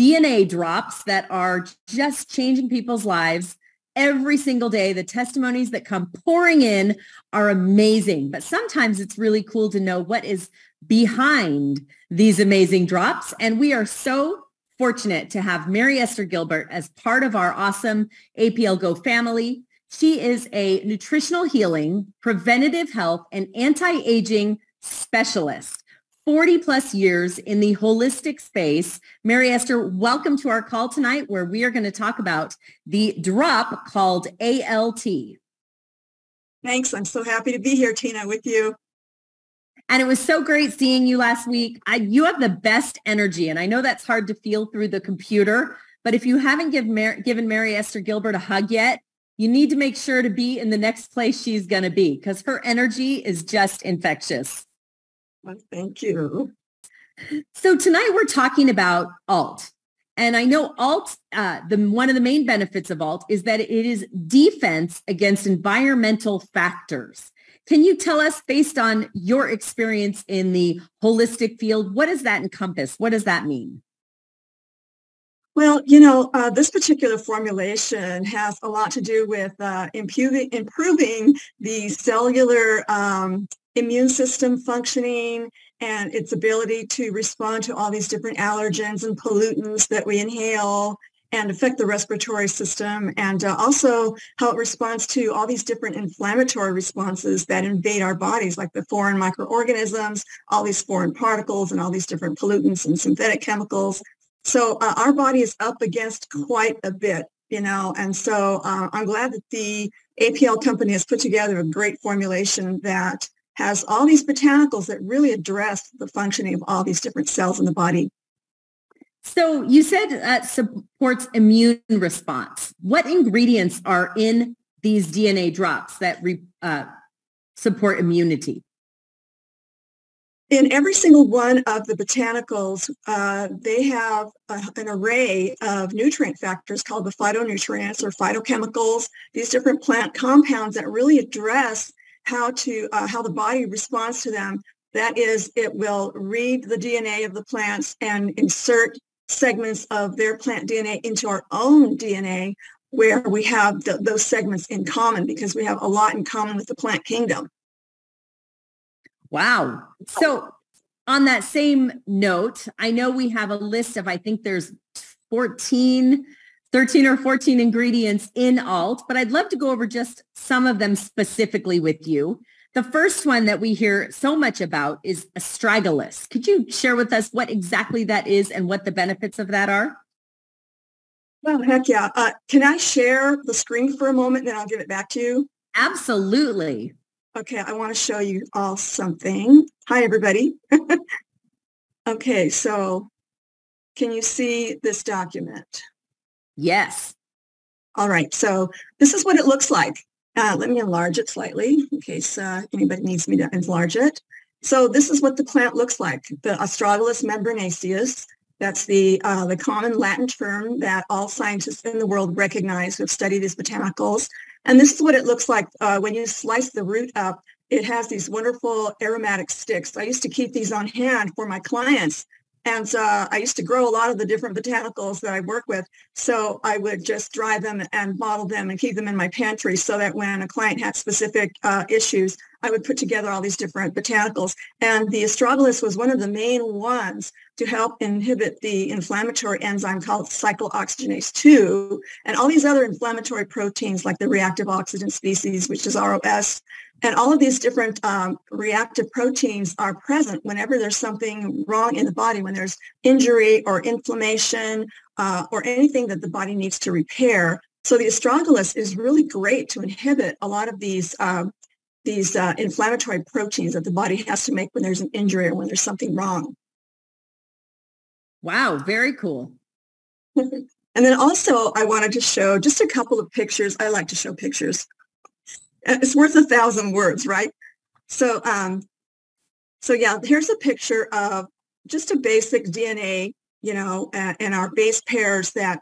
DNA drops that are just changing people's lives every single day. The testimonies that come pouring in are amazing, but sometimes it's really cool to know what is behind these amazing drops. And we are so fortunate to have Mary Esther Gilbert as part of our awesome APL Go family. She is a nutritional healing, preventative health, and anti-aging specialist. 40 plus years in the holistic space. Mary Esther, welcome to our call tonight where we are going to talk about the drop called ALT. Thanks. I'm so happy to be here, Tina, with you. And it was so great seeing you last week. I, you have the best energy, and I know that's hard to feel through the computer. But if you haven't give Mar- given Mary Esther Gilbert a hug yet, you need to make sure to be in the next place she's going to be because her energy is just infectious. Well, thank you. So tonight we're talking about alt. And I know alt, uh, the one of the main benefits of alt is that it is defense against environmental factors. Can you tell us, based on your experience in the holistic field, what does that encompass? What does that mean? Well, you know, uh, this particular formulation has a lot to do with uh, improving, improving the cellular um, immune system functioning and its ability to respond to all these different allergens and pollutants that we inhale and affect the respiratory system and uh, also how it responds to all these different inflammatory responses that invade our bodies like the foreign microorganisms all these foreign particles and all these different pollutants and synthetic chemicals. So uh, our body is up against quite a bit you know and so uh, i'm glad that the apl company has put together a great formulation that has all these botanicals that really address the functioning of all these different cells in the body. So you said that supports immune response. What ingredients are in these DNA drops that re, uh, support immunity? In every single one of the botanicals, uh, they have a, an array of nutrient factors called the phytonutrients or phytochemicals, these different plant compounds that really address how to uh, how the body responds to them. That is, it will read the DNA of the plants and insert segments of their plant DNA into our own DNA where we have the, those segments in common because we have a lot in common with the plant kingdom. Wow. So on that same note, I know we have a list of, I think there's 14 13 or 14 ingredients in alt, but I'd love to go over just some of them specifically with you. The first one that we hear so much about is astragalus. Could you share with us what exactly that is and what the benefits of that are? Well, heck yeah. Uh, can I share the screen for a moment, and then I'll give it back to you? Absolutely. Okay, I want to show you all something. Hi, everybody. okay, so can you see this document? Yes. All right. So this is what it looks like. Uh, let me enlarge it slightly in case uh, anybody needs me to enlarge it. So this is what the plant looks like. The Astragalus membranaceus. That's the uh, the common Latin term that all scientists in the world recognize who have studied these botanicals. And this is what it looks like uh, when you slice the root up. It has these wonderful aromatic sticks. I used to keep these on hand for my clients and uh, I used to grow a lot of the different botanicals that I work with. So I would just dry them and bottle them and keep them in my pantry so that when a client had specific uh, issues, I would put together all these different botanicals. And the astragalus was one of the main ones to help inhibit the inflammatory enzyme called cyclooxygenase 2 and all these other inflammatory proteins like the reactive oxygen species, which is ROS, and all of these different um, reactive proteins are present whenever there's something wrong in the body, when there's injury or inflammation uh, or anything that the body needs to repair. So the astragalus is really great to inhibit a lot of these um, these uh, inflammatory proteins that the body has to make when there's an injury or when there's something wrong. Wow, very cool. and then also I wanted to show just a couple of pictures. I like to show pictures it's worth a thousand words, right? So, um, so yeah, here's a picture of just a basic DNA, you know, uh, and our base pairs that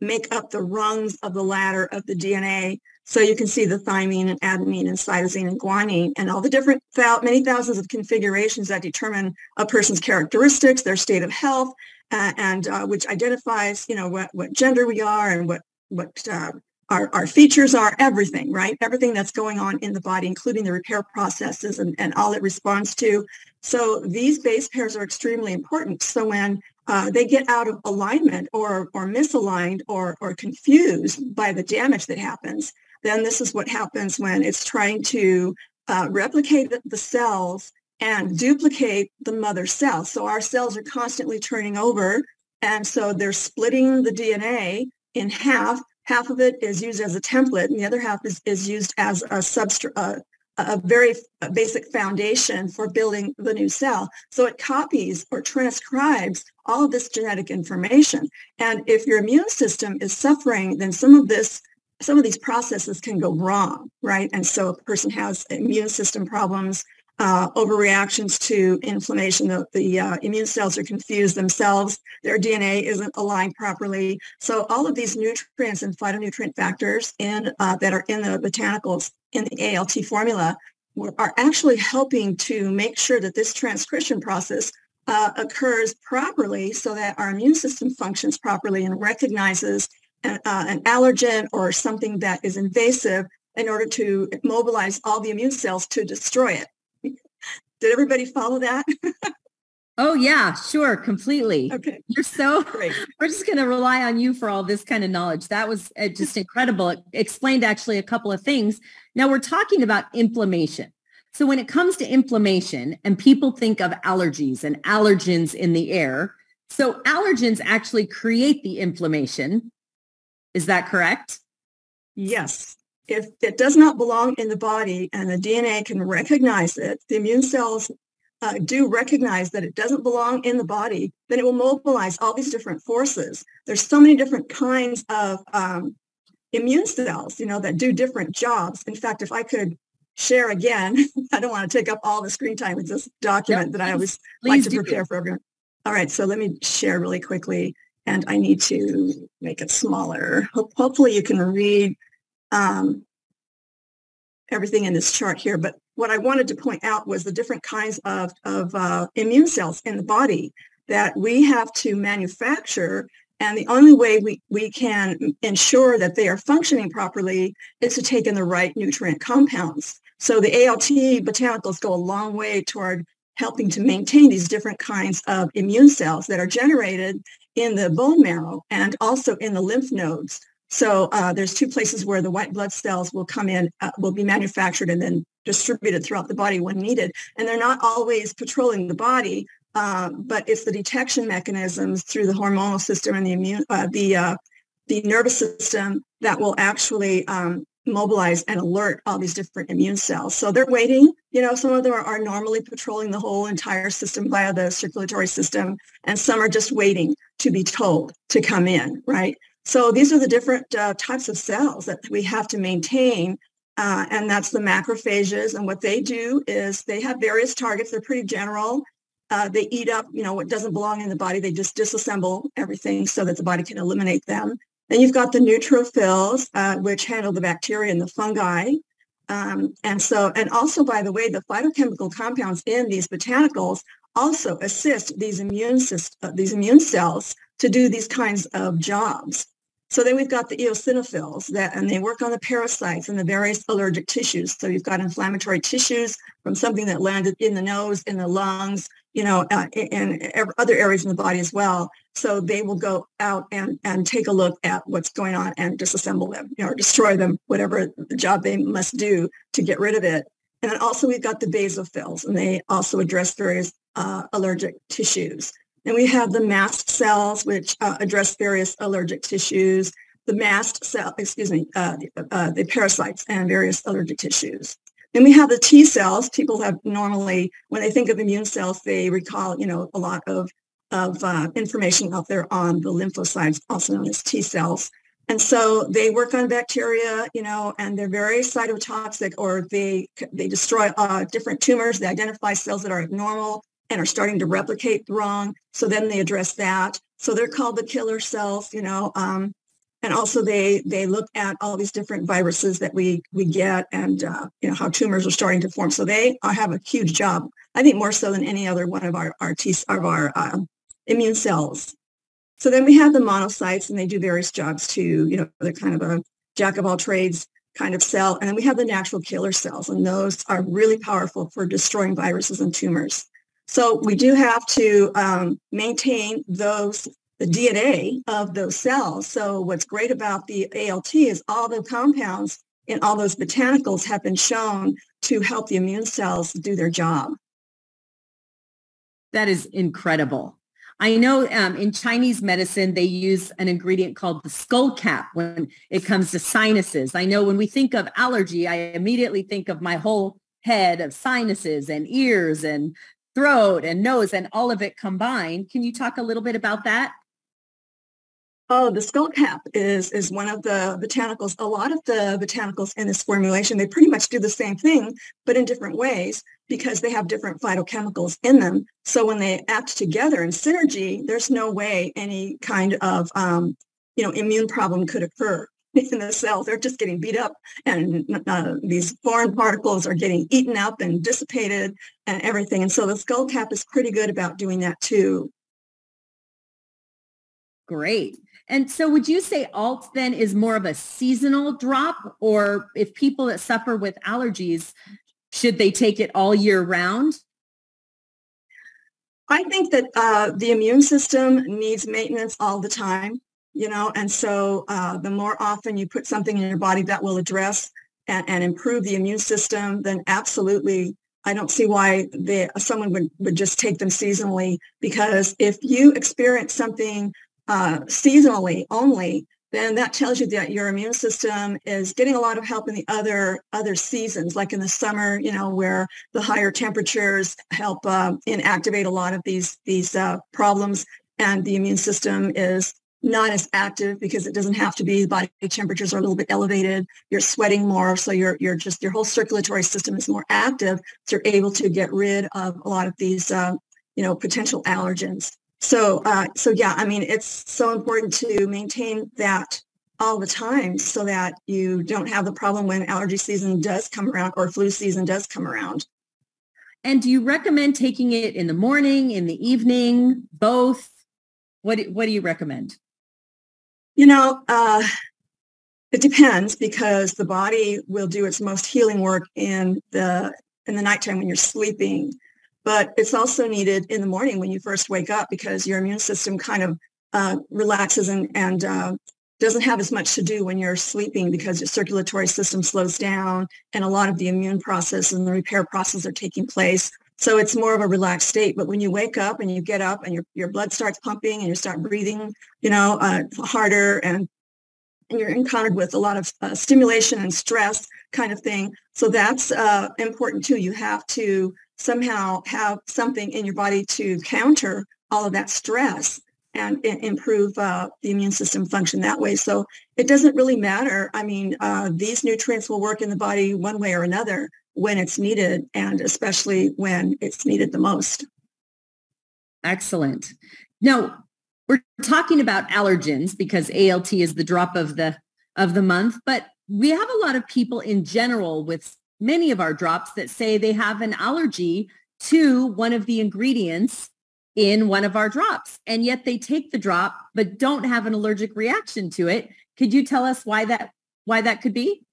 make up the rungs of the ladder of the DNA. So you can see the thymine and adenine and cytosine and guanine and all the different, many thousands of configurations that determine a person's characteristics, their state of health, uh, and uh, which identifies, you know, what, what gender we are and what, what uh, our, our features are, everything, right? Everything that's going on in the body, including the repair processes and, and all it responds to. So these base pairs are extremely important. So when uh, they get out of alignment or, or misaligned or, or confused by the damage that happens, then this is what happens when it's trying to uh, replicate the cells and duplicate the mother cell. So our cells are constantly turning over. And so they're splitting the DNA in half. Half of it is used as a template and the other half is, is used as a substrate, uh, a very basic foundation for building the new cell. So it copies or transcribes all of this genetic information. And if your immune system is suffering, then some of this some of these processes can go wrong, right? And so a person has immune system problems, uh, overreactions to inflammation. The, the uh, immune cells are confused themselves. Their DNA isn't aligned properly. So all of these nutrients and phytonutrient factors in, uh, that are in the botanicals in the ALT formula are actually helping to make sure that this transcription process uh, occurs properly so that our immune system functions properly and recognizes an, uh, an allergen or something that is invasive in order to mobilize all the immune cells to destroy it. Did everybody follow that? oh yeah, sure, completely. Okay. You're so great. We're just going to rely on you for all this kind of knowledge. That was uh, just incredible. It explained actually a couple of things. Now we're talking about inflammation. So when it comes to inflammation and people think of allergies and allergens in the air, so allergens actually create the inflammation is that correct? Yes. If it does not belong in the body and the DNA can recognize it, the immune cells uh, do recognize that it doesn't belong in the body, then it will mobilize all these different forces. There's so many different kinds of um, immune cells, you know, that do different jobs. In fact, if I could share again, I don't want to take up all the screen time with this document yep, that I always like to prepare for everyone. All right, so let me share really quickly and I need to make it smaller. hopefully you can read um, everything in this chart here. But what I wanted to point out was the different kinds of, of uh, immune cells in the body that we have to manufacture. And the only way we, we can ensure that they are functioning properly is to take in the right nutrient compounds. So the ALT botanicals go a long way toward helping to maintain these different kinds of immune cells that are generated in the bone marrow and also in the lymph nodes. So uh, there's two places where the white blood cells will come in, uh, will be manufactured and then distributed throughout the body when needed. And they're not always patrolling the body, uh, but it's the detection mechanisms through the hormonal system and the immune, uh, the uh, the nervous system that will actually um, mobilize and alert all these different immune cells. So they're waiting. You know, some of them are, are, normally patrolling the whole entire system via the circulatory system, and some are just waiting to be told to come in, right? So these are the different uh, types of cells that we have to maintain. Uh, and that's the macrophages. And what they do is they have various targets. They're pretty general. Uh, they eat up, you know, what doesn't belong in the body. They just disassemble everything so that the body can eliminate them. Then you've got the neutrophils, uh, which handle the bacteria and the fungi. Um, and so, and also, by the way, the phytochemical compounds in these botanicals also assist these immune syst- uh, these immune cells to do these kinds of jobs. So then we've got the eosinophils that, and they work on the parasites and the various allergic tissues. So you've got inflammatory tissues from something that landed in the nose, in the lungs, you know, uh, and other areas in the body as well. So they will go out and, and take a look at what's going on and disassemble them, you know, or destroy them, whatever the job they must do to get rid of it. And then also we've got the basophils, and they also address various uh, allergic tissues. And we have the mast cells, which uh, address various allergic tissues, the mast cell, excuse me, uh, uh, the parasites and various allergic tissues. Then we have the T cells. People have normally, when they think of immune cells, they recall, you know, a lot of, of uh, information out there on the lymphocytes, also known as T cells. And so they work on bacteria, you know, and they're very cytotoxic or they, they destroy uh, different tumors. They identify cells that are abnormal and are starting to replicate wrong. So then they address that. So they're called the killer cells, you know. Um, and also they they look at all these different viruses that we we get and uh, you know how tumors are starting to form. So they have a huge job. I think more so than any other one of our our T, of our uh, immune cells. So then we have the monocytes and they do various jobs too. You know, they're kind of a jack of all trades kind of cell. And then we have the natural killer cells and those are really powerful for destroying viruses and tumors. So we do have to um, maintain those the DNA of those cells. So what's great about the ALT is all the compounds in all those botanicals have been shown to help the immune cells do their job. That is incredible. I know um, in Chinese medicine, they use an ingredient called the skull cap when it comes to sinuses. I know when we think of allergy, I immediately think of my whole head of sinuses and ears and throat and nose and all of it combined. Can you talk a little bit about that? Oh, the skull cap is is one of the botanicals. A lot of the botanicals in this formulation, they pretty much do the same thing, but in different ways because they have different phytochemicals in them. So when they act together in synergy, there's no way any kind of um, you know immune problem could occur in the cell. They're just getting beat up, and uh, these foreign particles are getting eaten up and dissipated and everything. And so the skull cap is pretty good about doing that too. Great. And so would you say alt then is more of a seasonal drop or if people that suffer with allergies, should they take it all year round? I think that uh, the immune system needs maintenance all the time, you know, and so uh, the more often you put something in your body that will address and, and improve the immune system, then absolutely I don't see why they, someone would, would just take them seasonally because if you experience something uh, seasonally only, then that tells you that your immune system is getting a lot of help in the other other seasons, like in the summer, you know, where the higher temperatures help uh, inactivate a lot of these these uh, problems, and the immune system is not as active because it doesn't have to be. The body temperatures are a little bit elevated. You're sweating more, so you're you're just your whole circulatory system is more active. So you're able to get rid of a lot of these, uh, you know, potential allergens. So, uh, so yeah, I mean, it's so important to maintain that all the time so that you don't have the problem when allergy season does come around or flu season does come around. And do you recommend taking it in the morning, in the evening, both? What, what do you recommend? You know, uh, it depends because the body will do its most healing work in the in the nighttime when you're sleeping but it's also needed in the morning when you first wake up because your immune system kind of uh, relaxes and, and uh, doesn't have as much to do when you're sleeping because your circulatory system slows down and a lot of the immune process and the repair process are taking place. So it's more of a relaxed state. But when you wake up and you get up and your, your blood starts pumping and you start breathing, you know, uh, harder and and you're encountered with a lot of uh, stimulation and stress kind of thing. So that's uh, important too. You have to somehow have something in your body to counter all of that stress and, improve uh, the immune system function that way. So it doesn't really matter. I mean, uh, these nutrients will work in the body one way or another when it's needed, and especially when it's needed the most. Excellent. Now, we're talking about allergens because ALT is the drop of the of the month, but we have a lot of people in general with many of our drops that say they have an allergy to one of the ingredients in one of our drops. And yet they take the drop but don't have an allergic reaction to it. Could you tell us why that why that could be?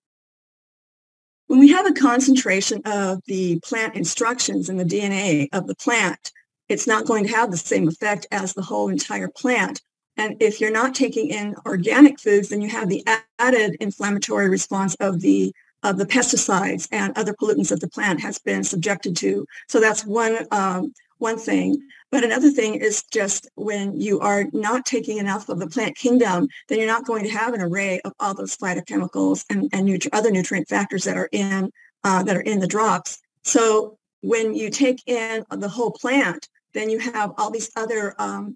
When we have a concentration of the plant instructions in the DNA of the plant, it's not going to have the same effect as the whole entire plant. And if you're not taking in organic foods, then you have the added inflammatory response of the of the pesticides and other pollutants that the plant has been subjected to. So that's one um, one thing. But another thing is just when you are not taking enough of the plant kingdom, then you're not going to have an array of all those phytochemicals and, and nutri- other nutrient factors that are in uh, that are in the drops. So when you take in the whole plant, then you have all these other um,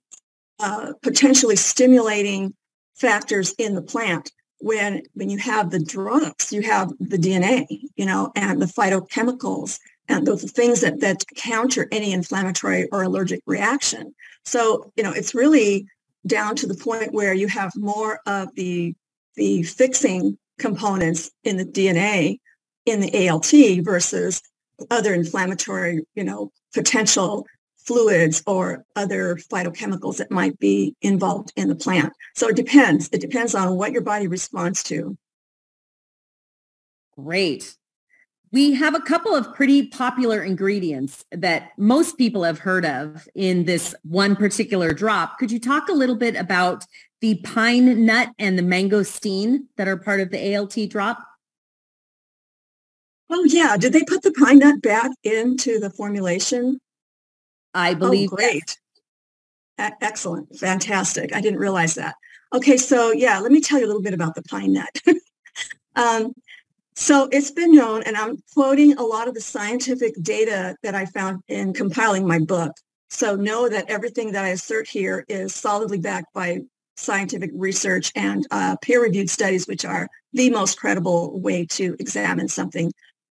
uh, potentially stimulating factors in the plant when when you have the drops, you have the DNA, you know, and the phytochemicals and those things that that counter any inflammatory or allergic reaction. So, you know, it's really down to the point where you have more of the the fixing components in the DNA in the ALT versus other inflammatory, you know, potential fluids or other phytochemicals that might be involved in the plant. So it depends. It depends on what your body responds to. Great. We have a couple of pretty popular ingredients that most people have heard of in this one particular drop. Could you talk a little bit about the pine nut and the mangosteen that are part of the ALT drop? Oh yeah, did they put the pine nut back into the formulation? I believe. Oh, great. E- excellent. Fantastic. I didn't realize that. Okay, so yeah, let me tell you a little bit about the pine nut. um, so it's been known, and I'm quoting a lot of the scientific data that I found in compiling my book. So know that everything that I assert here is solidly backed by scientific research and uh, peer-reviewed studies, which are the most credible way to examine something.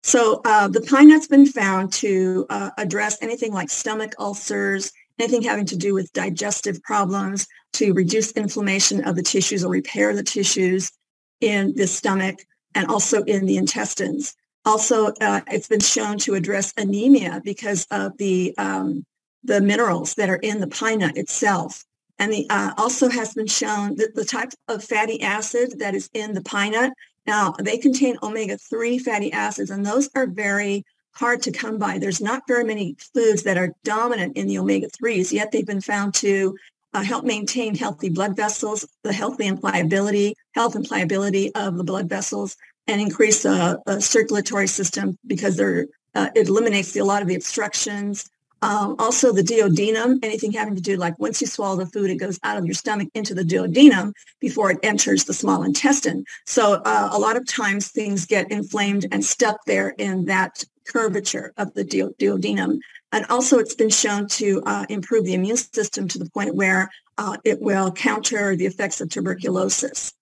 So uh, the pine nut's been found to uh, address anything like stomach ulcers, anything having to do with digestive problems, to reduce inflammation of the tissues or repair the tissues in the stomach and also in the intestines. Also, uh, it's been shown to address anemia because of the um, the minerals that are in the pine nut itself. And the uh, also has been shown that the type of fatty acid that is in the pine nut now, they contain omega-3 fatty acids, and those are very hard to come by. There's not very many foods that are dominant in the omega-3s, yet they've been found to uh, help maintain healthy blood vessels, the healthy and pliability, health and pliability of the blood vessels, and increase uh, circulatory system because they're, uh, it eliminates the, a lot of the obstructions, um, also the duodenum, anything having to do like once you swallow the food, it goes out of your stomach into the duodenum before it enters the small intestine. So uh, a lot of times things get inflamed and stuck there in that curvature of the duodenum. And also it's been shown to uh, improve the immune system to the point where uh, it will counter the effects of tuberculosis.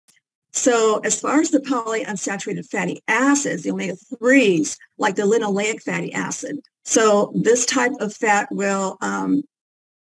So as far as the polyunsaturated fatty acids, the omega-3s, like the linoleic fatty acid, so this type of fat will um,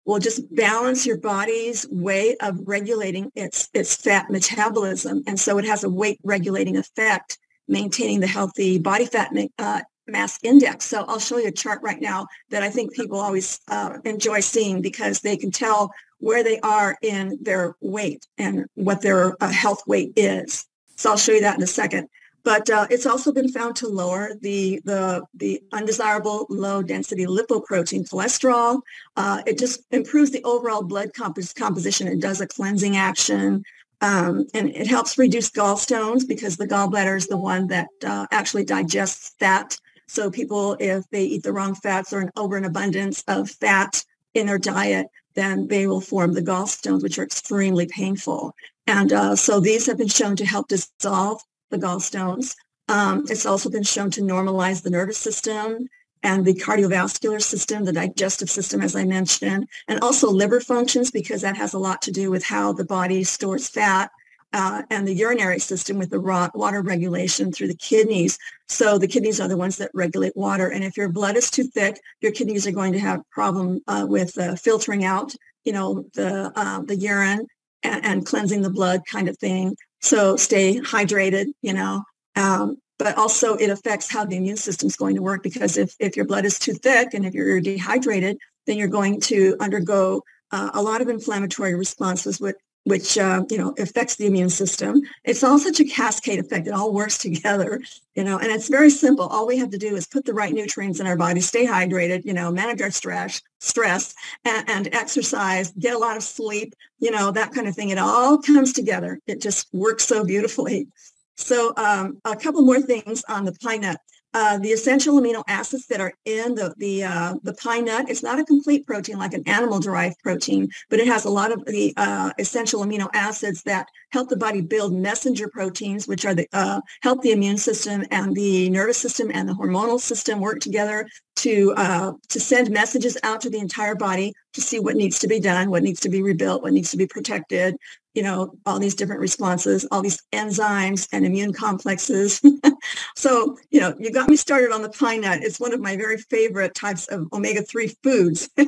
will just balance your body's way of regulating its its fat metabolism, and so it has a weight regulating effect, maintaining the healthy body fat uh, mass index. So I'll show you a chart right now that I think people always uh, enjoy seeing because they can tell where they are in their weight and what their uh, health weight is. So I'll show you that in a second. But uh, it's also been found to lower the, the, the undesirable low density lipoprotein cholesterol. Uh, it just improves the overall blood compos- composition. It does a cleansing action. Um, and it helps reduce gallstones because the gallbladder is the one that uh, actually digests fat. So people, if they eat the wrong fats or an over an abundance of fat in their diet, then they will form the gallstones, which are extremely painful. And uh, so these have been shown to help dissolve the gallstones. Um, it's also been shown to normalize the nervous system and the cardiovascular system, the digestive system, as I mentioned, and also liver functions because that has a lot to do with how the body stores fat uh, and the urinary system with the water regulation through the kidneys. So the kidneys are the ones that regulate water. And if your blood is too thick, your kidneys are going to have problem uh, with uh, filtering out, you know, the uh, the urine and, and, cleansing the blood kind of thing. So stay hydrated, you know. Um, but also it affects how the immune system is going to work because if, if your blood is too thick and if you're dehydrated, then you're going to undergo uh, a lot of inflammatory responses, which, which uh, you know affects the immune system. It's all such a cascade effect. It all works together, you know, and it's very simple. All we have to do is put the right nutrients in our body, stay hydrated, you know, manage our stress, stress, and, and exercise, get a lot of sleep, you know, that kind of thing. It all comes together. It just works so beautifully. So um, a couple more things on the pine nut. Uh, the essential amino acids that are in the the uh, the pine nut. It's not a complete protein like an animal derived protein, but it has a lot of the uh, essential amino acids that help the body build messenger proteins, which are the uh, help the immune system and the nervous system and the hormonal system work together to uh, to send messages out to the entire body to see what needs to be done, what needs to be rebuilt, what needs to be protected, you know, all these different responses, all these enzymes and immune complexes. so, you know, you got me started on the pine nut. It's one of my very favorite types of omega-3 foods.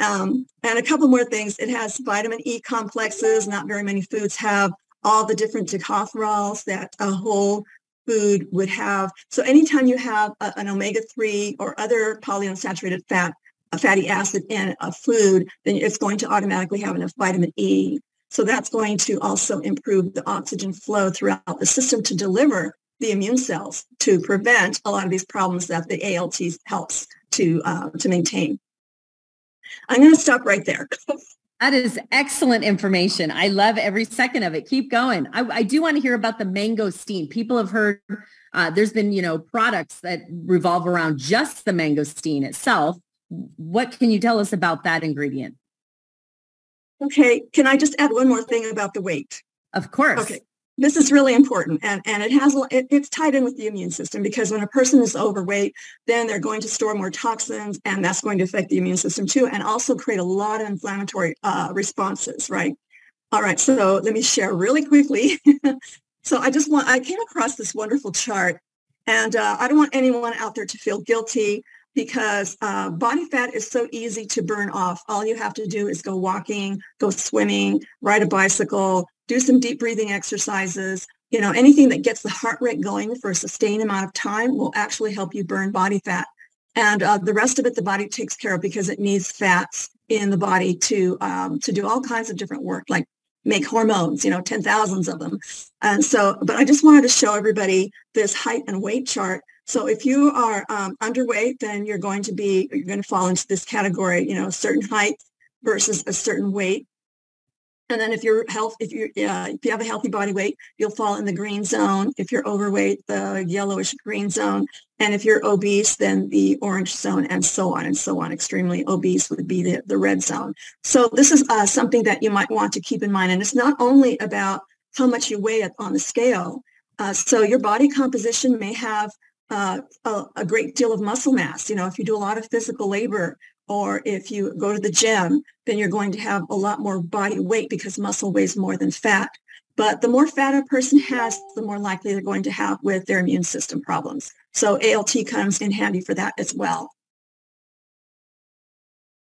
um, and a couple more things. It has vitamin E complexes. Not very many foods have all the different tocopherols that a whole food would have. So anytime you have a, an omega-3 or other polyunsaturated fat a fatty acid in a food, then it's going to automatically have enough vitamin E. So that's going to also improve the oxygen flow throughout the system to deliver the immune cells to prevent a lot of these problems that the ALT helps to uh, to maintain. I'm going to stop right there. That is excellent information. I love every second of it. Keep going. I, I do want to hear about the mangosteen. People have heard uh, there's been, you know, products that revolve around just the mangosteen itself. What can you tell us about that ingredient? Okay. Can I just add one more thing about the weight? Of course. Okay this is really important and, and it has it, it's tied in with the immune system because when a person is overweight then they're going to store more toxins and that's going to affect the immune system too and also create a lot of inflammatory uh, responses right all right so let me share really quickly so i just want i came across this wonderful chart and uh, i don't want anyone out there to feel guilty because uh, body fat is so easy to burn off. All you have to do is go walking, go swimming, ride a bicycle, do some deep breathing exercises. You know, anything that gets the heart rate going for a sustained amount of time will actually help you burn body fat. And uh, the rest of it, the body takes care of because it needs fats in the body to um, to do all kinds of different work, like make hormones, you know, 10 thousands of them. And so, but I just wanted to show everybody this height and weight chart so if you are um, underweight, then you're going to be, you're going to fall into this category, you know, a certain height versus a certain weight. And then if you're health, if you uh, if you have a healthy body weight, you'll fall in the green zone. If you're overweight, the yellowish green zone. And if you're obese, then the orange zone and so on and so on. Extremely obese would be the, the red zone. So this is uh, something that you might want to keep in mind. And it's not only about how much you weigh on the scale. Uh, so your body composition may have uh, a, a, great deal of muscle mass. You know, if you do a lot of physical labor or if you go to the gym, then you're going to have a lot more body weight because muscle weighs more than fat. But the more fat a person has, the more likely they're going to have with their immune system problems. So ALT comes in handy for that as well.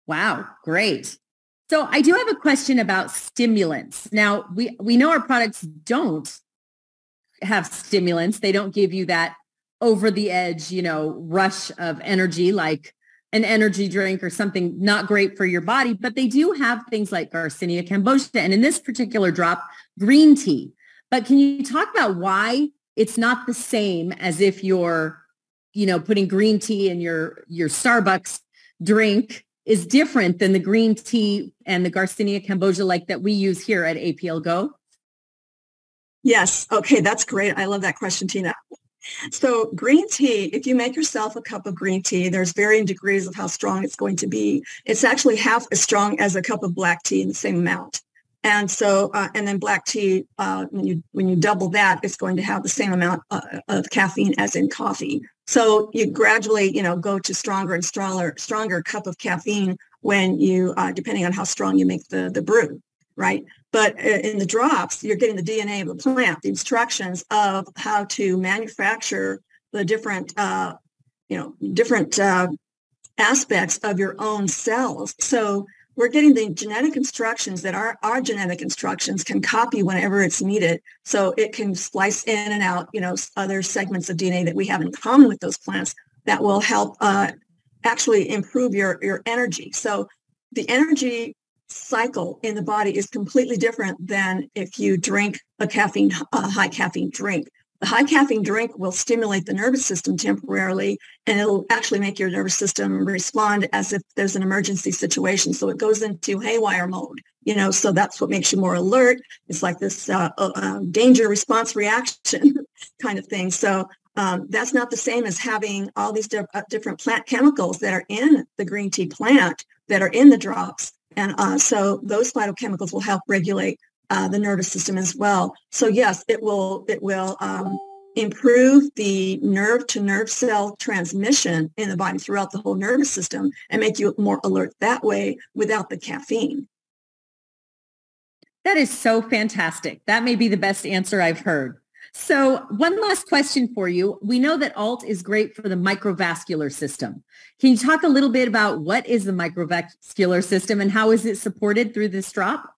Wow, great. So I do have a question about stimulants. Now, we, we know our products don't have stimulants. They don't give you that over the edge, you know, rush of energy like an energy drink or something not great for your body, but they do have things like Garcinia cambogia and in this particular drop, green tea. But can you talk about why it's not the same as if you're, you know, putting green tea in your your Starbucks drink is different than the green tea and the Garcinia cambogia like that we use here at APL Go? Yes. Okay, that's great. I love that question, Tina. So green tea, if you make yourself a cup of green tea, there's varying degrees of how strong it's going to be. It's actually half as strong as a cup of black tea in the same amount. And so, uh, and then black tea, uh, when you when you double that, it's going to have the same amount uh, of caffeine as in coffee. So you gradually, you know, go to stronger and stronger, stronger cup of caffeine when you, uh, depending on how strong you make the the brew right? But uh, in the drops, you're getting the DNA of the plant, the instructions of how to manufacture the different, uh, you know, different uh, aspects of your own cells. So we're getting the genetic instructions that our, our genetic instructions can copy whenever it's needed. So it can splice in and out, you know, other segments of DNA that we have in common with those plants that will help uh, actually improve your, your energy. So the energy cycle in the body is completely different than if you drink a caffeine, a high caffeine drink. The high caffeine drink will stimulate the nervous system temporarily, and it'll actually make your nervous system respond as if there's an emergency situation. So it goes into haywire mode, you know, so that's what makes you more alert. It's like this uh, uh, um, danger response reaction kind of thing. So um, that's not the same as having all these di- uh, different plant chemicals that are in the green tea plant that are in the drops and uh, so those phytochemicals will help regulate uh, the nervous system as well. So yes, it will it will um, improve the nerve to nerve cell transmission in the body throughout the whole nervous system and make you more alert that way without the caffeine. That is so fantastic. That may be the best answer I've heard. So one last question for you. We know that ALT is great for the microvascular system. Can you talk a little bit about what is the microvascular system and how is it supported through this drop?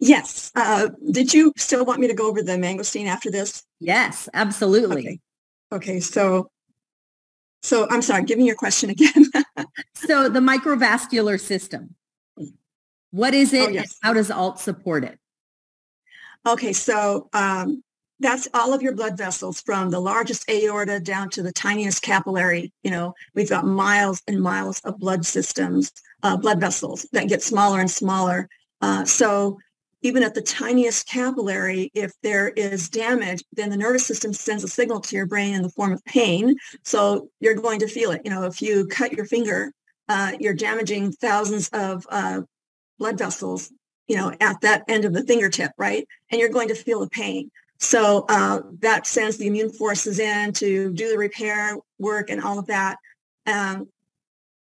Yes. Uh, did you still want me to go over the mangosteen after this? Yes, absolutely. Okay. okay so So I'm sorry, give me your question again. so the microvascular system, what is it? Oh, yes. how does ALT support it? Okay, so um, that's all of your blood vessels from the largest aorta down to the tiniest capillary. You know, we've got miles and miles of blood systems, uh, blood vessels that get smaller and smaller. Uh, so even at the tiniest capillary, if there is damage, then the nervous system sends a signal to your brain in the form of pain. So you're going to feel it. You know, if you cut your finger, uh, you're damaging thousands of uh, blood vessels, you know, at that end of the fingertip, right? And you're going to feel the pain. So uh, that sends the immune forces in to do the repair work and all of that. Um,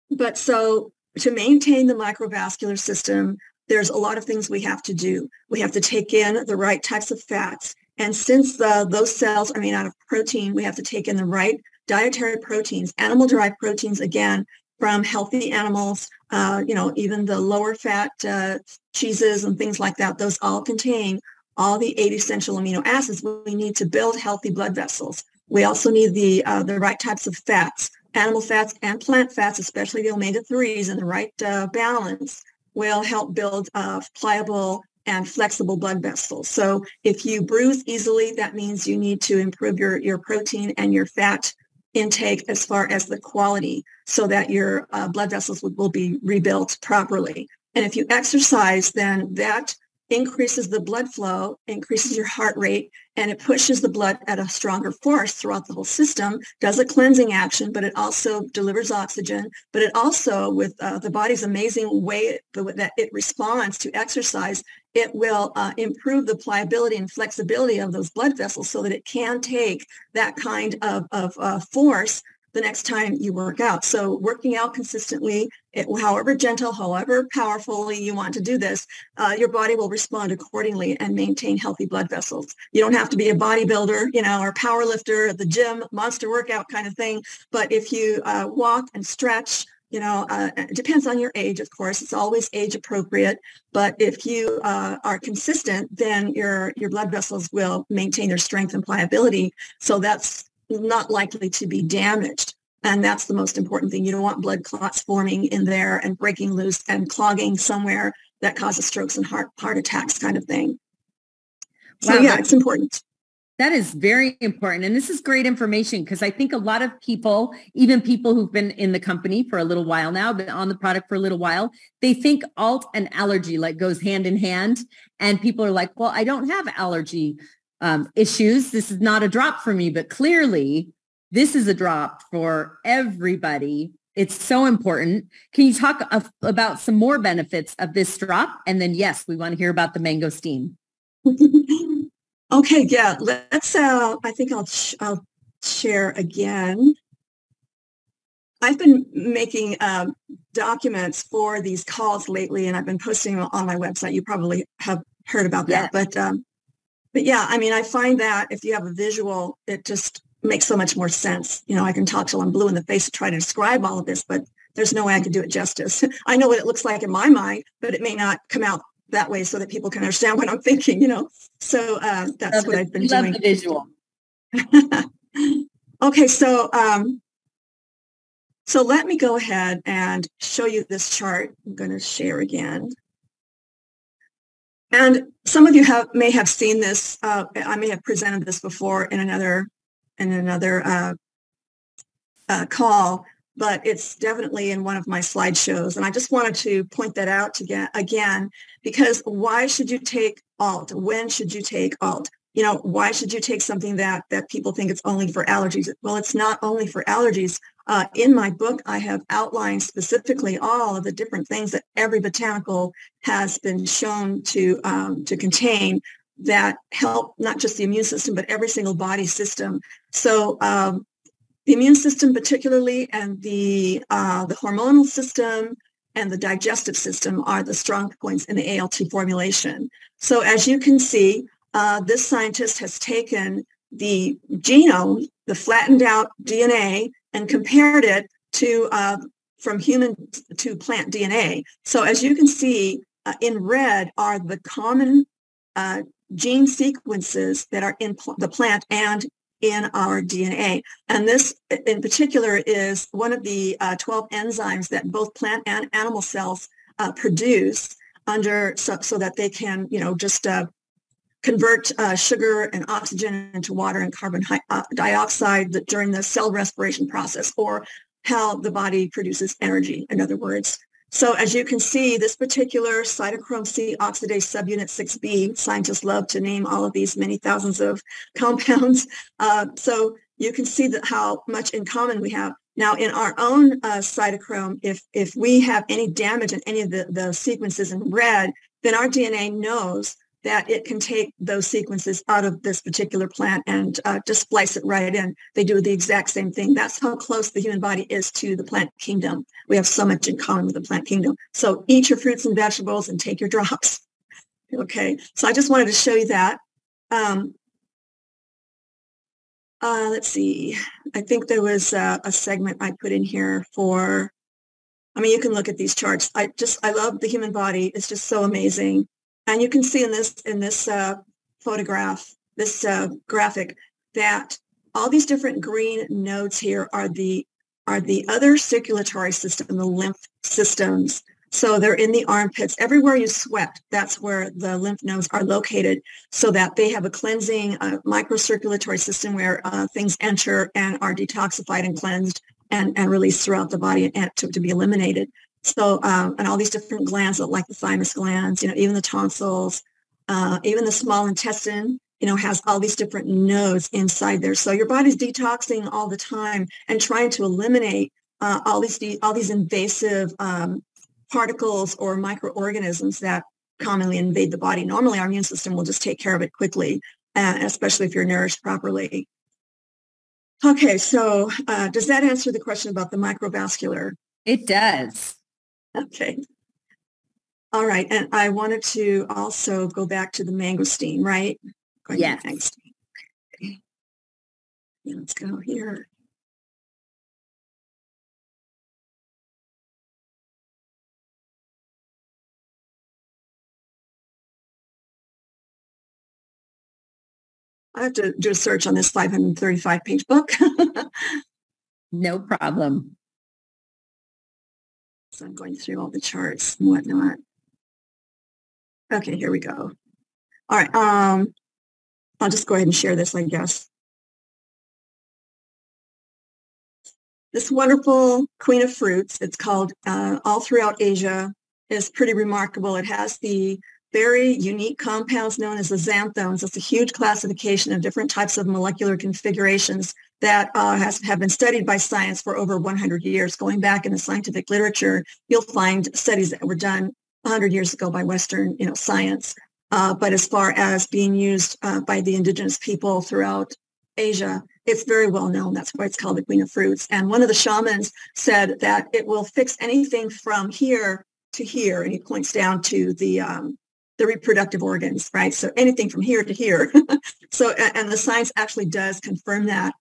but so to maintain the microvascular system, there's a lot of things we have to do. We have to take in the right types of fats. And since the, those cells are made out of protein, we have to take in the right dietary proteins, animal-derived proteins, again, from healthy animals, uh, you know, even the lower fat uh, cheeses and things like that, those all contain all the eight essential amino acids we need to build healthy blood vessels. We also need the, uh, the right types of fats, animal fats and plant fats, especially the omega-3s in the right uh, balance will help build uh, pliable and flexible blood vessels. So if you bruise easily, that means you need to improve your, your protein and your fat intake as far as the quality so that your uh, blood vessels will, will be rebuilt properly. And if you exercise, then that increases the blood flow, increases your heart rate, and it pushes the blood at a stronger force throughout the whole system, does a cleansing action, but it also delivers oxygen. But it also, with uh, the body's amazing way that it responds to exercise, it will uh, improve the pliability and flexibility of those blood vessels so that it can take that kind of, of uh, force the next time you work out. So working out consistently, it, however gentle, however powerfully you want to do this, uh, your body will respond accordingly and maintain healthy blood vessels. You don't have to be a bodybuilder, you know, or power lifter at the gym, monster workout kind of thing. But if you uh, walk and stretch, you know, uh, it depends on your age, of course. It's always age appropriate. But if you uh, are consistent, then your your blood vessels will maintain their strength and pliability. So that's not likely to be damaged. And that's the most important thing. You don't want blood clots forming in there and breaking loose and clogging somewhere that causes strokes and heart heart attacks kind of thing. So wow, yeah, it's important. That is very important. And this is great information because I think a lot of people, even people who've been in the company for a little while now, been on the product for a little while, they think alt and allergy like goes hand in hand. And people are like, well, I don't have allergy um, issues. This is not a drop for me, but clearly this is a drop for everybody. It's so important. Can you talk of, about some more benefits of this drop? And then, yes, we want to hear about the mangosteen. okay, yeah. Let's. Uh, I think I'll sh- I'll share again. I've been making um, documents for these calls lately, and I've been posting them on my website. You probably have heard about that, but um, but yeah, I mean, I find that if you have a visual, it just makes so much more sense. You know, I can talk till I'm blue in the face to try to describe all of this, but there's no way I can do it justice. I know what it looks like in my mind, but it may not come out that way so that people can understand what I'm thinking, you know. So uh, that's love what I've been love doing. The visual. okay, so um, so let me go ahead and show you this chart. I'm going to share again. And some of you have may have seen this. Uh, I may have presented this before in another in another uh, uh, call, but it's definitely in one of my slideshows. And I just wanted to point that out get, again, because why should you take alt? When should you take alt? You know, why should you take something that that people think it's only for allergies? Well, it's not only for allergies. Uh, in my book, I have outlined specifically all of the different things that every botanical has been shown to um, to contain that help not just the immune system but every single body system. So um, the immune system, particularly, and the uh, the hormonal system and the digestive system are the strong points in the ALT formulation. So as you can see, uh, this scientist has taken the genome, the flattened out DNA, and compared it to uh, from human to plant DNA. So as you can see, uh, in red are the common uh, gene sequences that are in pl- the plant and in our DNA. And this in particular is one of the uh, 12 enzymes that both plant and animal cells uh, produce under so, so, that they can, you know, just uh, convert uh, sugar and oxygen into water and carbon uh, dioxide during the cell respiration process or how the body produces energy, in other words. So as you can see, this particular cytochrome C oxidase subunit 6B, scientists love to name all of these many thousands of compounds. Uh, so you can see that how much in common we have. Now, in our own uh, cytochrome, if, if we have any damage in any of the, the sequences in red, then our DNA knows that it can take those sequences out of this particular plant and uh, just splice it right in. They do the exact same thing. That's how close the human body is to the plant kingdom. We have so much in common with the plant kingdom. So eat your fruits and vegetables and take your drops. Okay, so I just wanted to show you that. Um, uh, let's see. I think there was uh, a segment I put in here for, I mean, you can look at these charts. I just, I love the human body. It's just so amazing. And you can see in this in this uh, photograph, this uh, graphic, that all these different green nodes here are the are the other circulatory system, the lymph systems. So they're in the armpits. Everywhere you sweat, that's where the lymph nodes are located so that they have a cleansing uh, microcirculatory system where uh, things enter and are detoxified and cleansed and, and released throughout the body and to, to be eliminated. So, um, and all these different glands, like the thymus glands, you know, even the tonsils, uh, even the small intestine, you know, has all these different nodes inside there. So your body's detoxing all the time and trying to eliminate uh, all these all these invasive um, particles or microorganisms that commonly invade the body. Normally, our immune system will just take care of it quickly, uh, especially if you're nourished properly. Okay, so uh, does that answer the question about the microvascular? It does. Okay. All right. And I wanted to also go back to the mangosteen, right? Going yes. Mangosteen. Okay. Let's go here. I have to do a search on this 535 page book. no problem. So I'm going through all the charts and whatnot. Okay, here we go. All right. Um, I'll just go ahead and share this, I guess. This wonderful queen of fruits, it's called uh, all throughout Asia, is pretty remarkable. It has the very unique compounds known as the xanthones. It's a huge classification of different types of molecular configurations that uh, has have been studied by science for over 100 years. Going back in the scientific literature, you'll find studies that were done 100 years ago by Western, you know, science. Uh, but as far as being used uh, by the indigenous people throughout Asia, it's very well known. That's why it's called the queen of fruits. And one of the shamans said that it will fix anything from here to here, and he points down to the um, the reproductive organs, right? So anything from here to here. so, and the science actually does confirm that.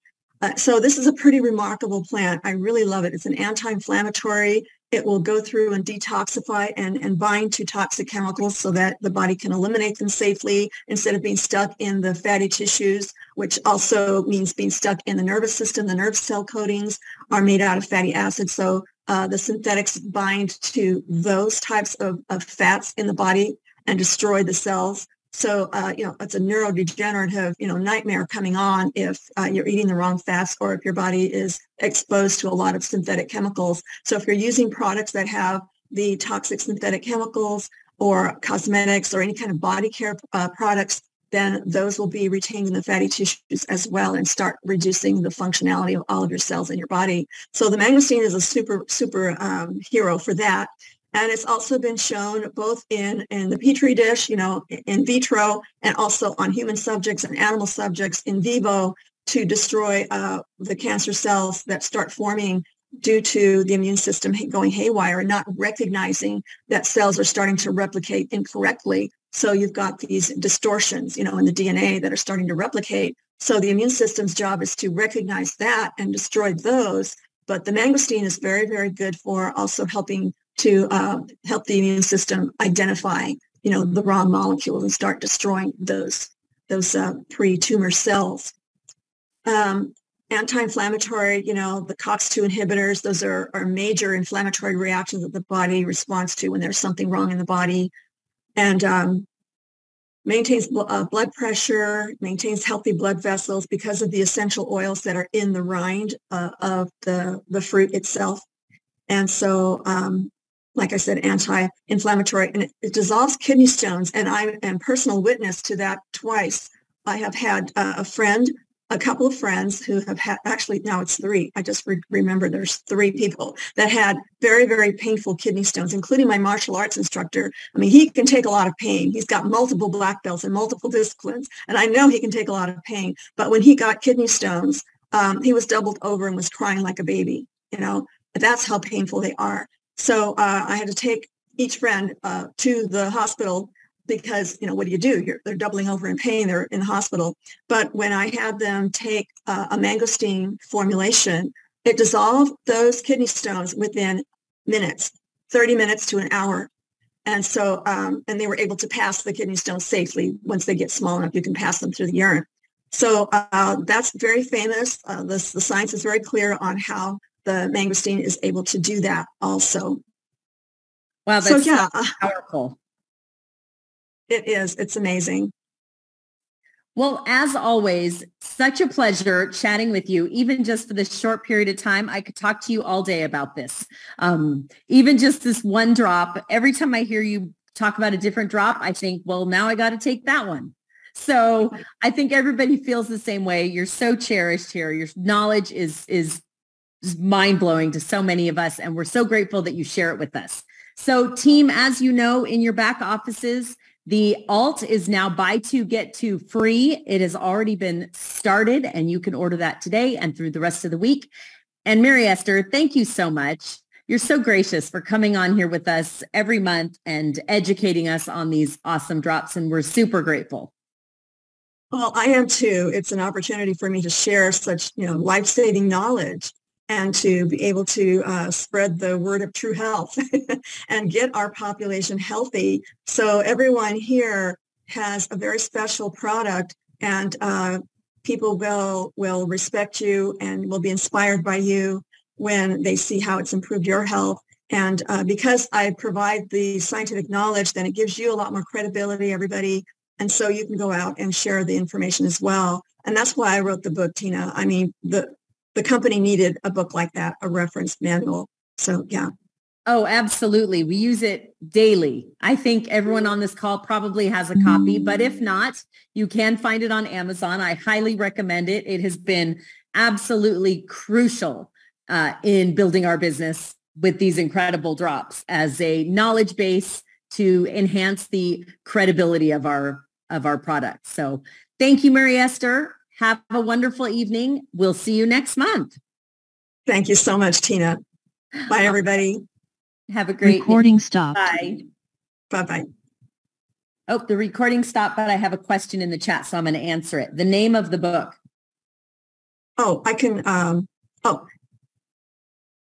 Uh, so this is a pretty remarkable plant. I really love it. It's an anti-inflammatory. It will go through and detoxify and, and bind to toxic chemicals so that the body can eliminate them safely instead of being stuck in the fatty tissues, which also means being stuck in the nervous system. The nerve cell coatings are made out of fatty acids. So uh, the synthetics bind to those types of, of fats in the body and destroy the cells. So, uh, you know, it's a neurodegenerative, you know, nightmare coming on if uh, you're eating the wrong fats or if your body is exposed to a lot of synthetic chemicals. So if you're using products that have the toxic synthetic chemicals or cosmetics or any kind of body care uh, products, then those will be retained in the fatty tissues as well and start reducing the functionality of all of your cells in your body. So the mangosteen is a super, super um, hero for that. And it's also been shown both in, in the Petri dish, you know, in vitro, and also on human subjects and animal subjects in vivo to destroy uh, the cancer cells that start forming due to the immune system going haywire, and not recognizing that cells are starting to replicate incorrectly. So you've got these distortions, you know, in the DNA that are starting to replicate. So the immune system's job is to recognize that and destroy those. But the mangosteen is very, very good for also helping to uh, help the immune system identify, you know, the wrong molecules and start destroying those those uh, pre-tumor cells. Um, anti-inflammatory, you know, the COX-2 inhibitors, those are, are major inflammatory reactions that the body responds to when there's something wrong in the body. And um, maintains uh, blood pressure, maintains healthy blood vessels because of the essential oils that are in the rind uh, of the, the fruit itself. And so, um, like I said, anti-inflammatory, and it, it, dissolves kidney stones. And I am personal witness to that twice. I have had uh, a friend a couple of friends who have had actually now it's three. I just re- remember there's three people that had very very painful kidney stones including my martial arts instructor. I mean he can take a lot of pain. He's got multiple black belts and multiple disciplines and i know he can take a lot of pain. But when he got kidney stones um, he was doubled over and was crying like a baby you know? That's how painful they are so uh, i had to take each friend uh, to the hospital because you know what do you do? You're, they're doubling over in pain they're in the hospital. But when i had them take uh, a mangosteen formulation it dissolved those kidney stones within minutes 30 minutes to an hour. And so um, and they were able to pass the kidney stones safely once they get small enough you can pass them through the urine. So uh, that's very famous uh, the, the science is very clear on how the mangosteen is able to do that also wow that's so, yeah, so powerful it is. It's amazing. Well, as always, such a pleasure chatting with you, even just for this short period of time. I could talk to you all day about this. Um, even just this one drop, every time I hear you talk about a different drop, I think, well, now I got to take that one. So I think everybody feels the same way. You're so cherished here. Your knowledge is, is mind blowing to so many of us. And we're so grateful that you share it with us. So team, as you know, in your back offices, the alt is now buy two, get two free. It has already been started and you can order that today and through the rest of the week. And Mary Esther, thank you so much. You're so gracious for coming on here with us every month and educating us on these awesome drops. And we're super grateful. Well, I am too. It's an opportunity for me to share such, you know, life-saving knowledge and to be able to uh, spread the word of true health and get our population healthy. So everyone here has a very special product and uh, people will will respect you and will be inspired by you when they see how it's improved your health. And uh, because I provide the scientific knowledge, then it gives you a lot more credibility, everybody. And so you can go out and share the information as well. And that's why I wrote the book, Tina. I mean, the the company needed a book like that, a reference manual. So yeah. Oh, absolutely. We use it daily. I think everyone on this call probably has a copy, but if not, you can find it on Amazon. I highly recommend it. It has been absolutely crucial uh, in building our business with these incredible drops as a knowledge base to enhance the credibility of our of our product. So thank you, Mary Esther. Have a wonderful evening. We'll see you next month. Thank you so much, Tina. Bye, everybody. Have a great recording stop. Bye. Bye-bye. Oh, the recording stopped, but I have a question in the chat, so I'm going to answer it. The name of the book. Oh, I can. Um, oh,